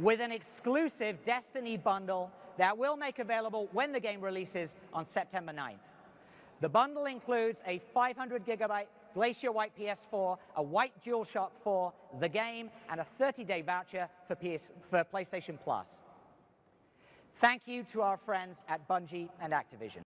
with an exclusive Destiny bundle that we'll make available when the game releases on September 9th. The bundle includes a 500 gigabyte Glacier White PS4, a white DualShock 4, the game, and a 30-day voucher for, PS, for PlayStation Plus. Thank you to our friends at Bungie and Activision.